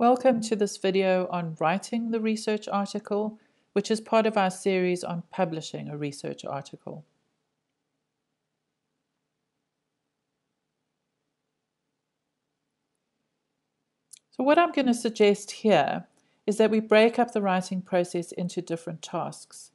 Welcome to this video on writing the research article, which is part of our series on publishing a research article. So what I'm going to suggest here is that we break up the writing process into different tasks.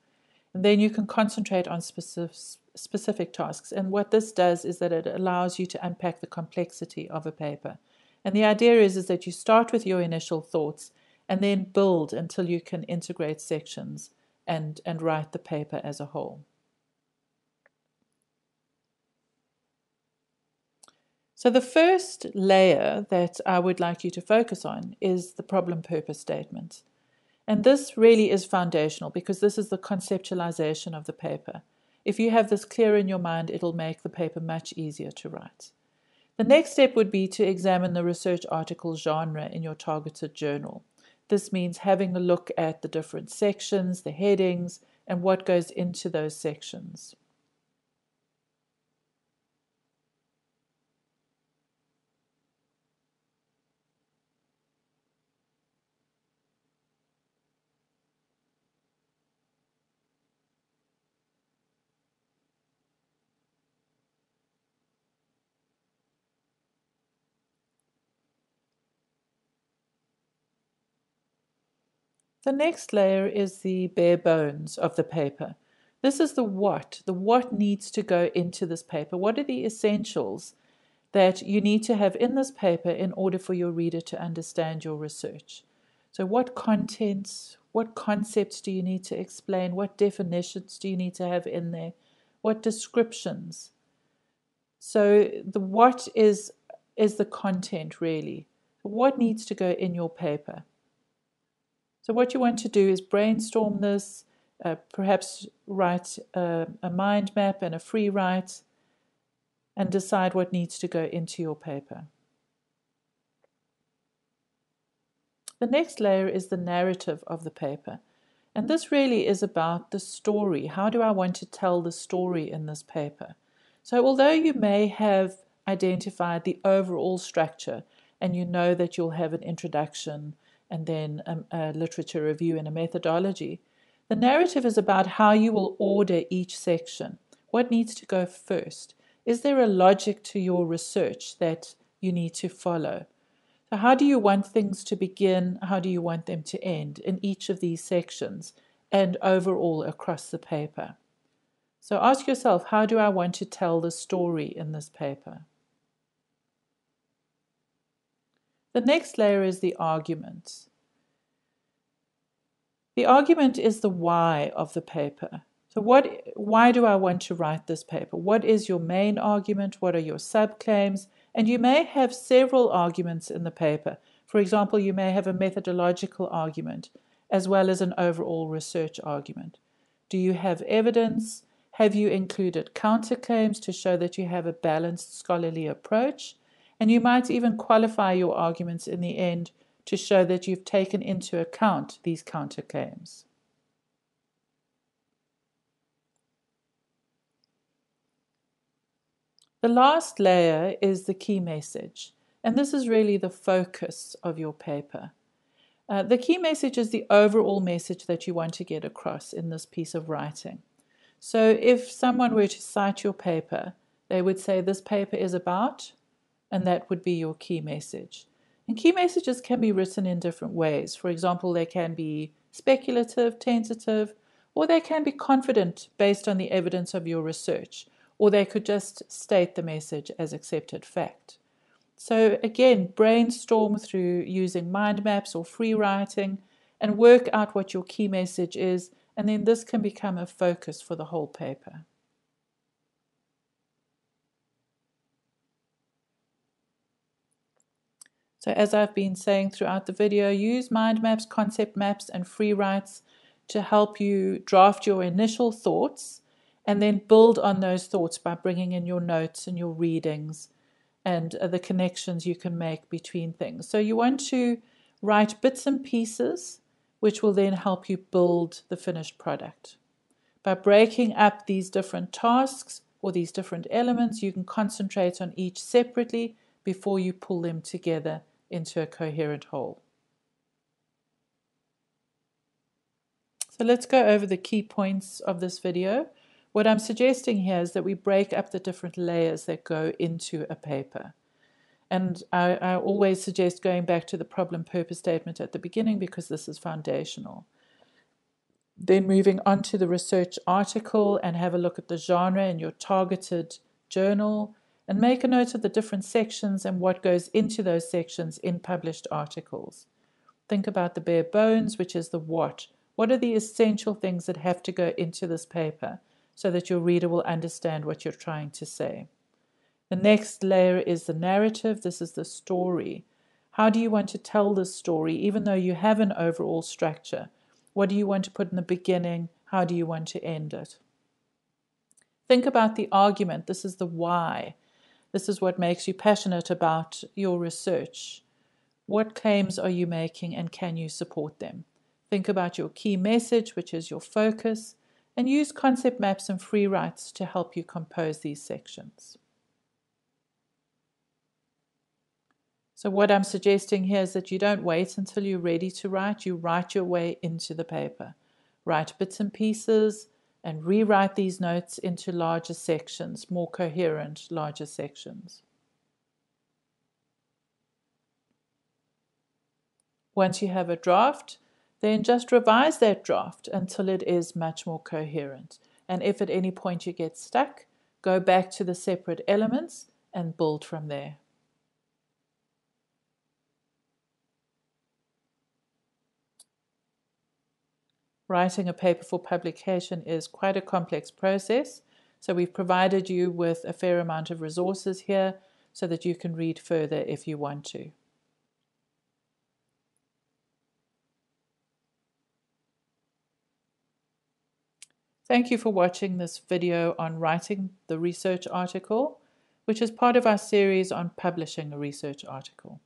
And then you can concentrate on specific, tasks. And what this does is that it allows you to unpack the complexity of a paper. And the idea is, is that you start with your initial thoughts and then build until you can integrate sections and, and write the paper as a whole. So the first layer that I would like you to focus on is the problem purpose statement. And this really is foundational because this is the conceptualization of the paper. If you have this clear in your mind, it'll make the paper much easier to write. The next step would be to examine the research article genre in your targeted journal. This means having a look at the different sections, the headings, and what goes into those sections. The next layer is the bare bones of the paper. This is the what, the what needs to go into this paper. What are the essentials that you need to have in this paper in order for your reader to understand your research? So, what contents, what concepts do you need to explain? What definitions do you need to have in there? What descriptions? So, the what is, is the content really? What needs to go in your paper? So what you want to do is brainstorm this, uh, perhaps write a, a mind map and a free write, and decide what needs to go into your paper. The next layer is the narrative of the paper. And this really is about the story. How do I want to tell the story in this paper? So, although you may have identified the overall structure and you know that you'll have an introduction, and then a, a literature review and a methodology. The narrative is about how you will order each section. What needs to go first? Is there a logic to your research that you need to follow? So, how do you want things to begin? How do you want them to end in each of these sections and overall across the paper? So, ask yourself how do I want to tell the story in this paper? The next layer is the argument. The argument is the why of the paper. So what why do I want to write this paper? What is your main argument? What are your subclaims? And you may have several arguments in the paper. For example, you may have a methodological argument as well as an overall research argument. Do you have evidence? Have you included counterclaims to show that you have a balanced scholarly approach? And you might even qualify your arguments in the end to show that you've taken into account these counterclaims. The last layer is the key message, and this is really the focus of your paper. Uh, the key message is the overall message that you want to get across in this piece of writing. So, if someone were to cite your paper, they would say this paper is about and that would be your key message. And key messages can be written in different ways. For example, they can be speculative, tentative, or they can be confident based on the evidence of your research, or they could just state the message as accepted fact. So, again, brainstorm through using mind maps or free writing and work out what your key message is, and then this can become a focus for the whole paper. So as I've been saying throughout the video, use mind maps, concept maps, and free writes to help you draft your initial thoughts and then build on those thoughts by bringing in your notes and your readings and uh, the connections you can make between things. So you want to write bits and pieces which will then help you build the finished product. By breaking up these different tasks or these different elements, you can concentrate on each separately before you pull them together into a coherent whole. So let's go over the key points of this video. What I'm suggesting here is that we break up the different layers that go into a paper. And I, I, always suggest going back to the problem purpose statement at the beginning because this is foundational. Then moving on to the research article and have a look at the genre and your targeted journal and make a note of the different sections and what goes into those sections in published articles. Think about the bare bones, which is the what. What are the essential things that have to go into this paper so that your reader will understand what you're trying to say? The next layer is the narrative. This is the story. How do you want to tell this story, even though you have an overall structure? What do you want to put in the beginning? How do you want to end it? Think about the argument. This is the why. This is what makes you passionate about your research. What claims are you making and can you support them? Think about your key message, which is your focus, and use concept maps and free writes to help you compose these sections. So, what I'm suggesting here is that you don't wait until you're ready to write, you write your way into the paper. Write bits and pieces and rewrite these notes into larger sections, more coherent, larger sections. Once you have a draft, then just revise that draft until it is much more coherent. And if at any point you get stuck, go back to the separate elements and build from there. Writing a paper for publication is quite a complex process, so we've provided you with a fair amount of resources here so that you can read further if you want to. Thank you for watching this video on writing the research article, which is part of our series on publishing a research article.